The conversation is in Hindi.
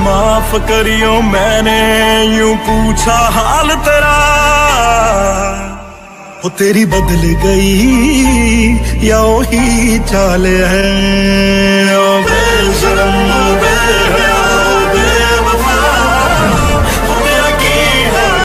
माफ़ करियो, मैंने यूँ पूछा हाल तेरा। वो तेरी बदल गई, या वही चाल है?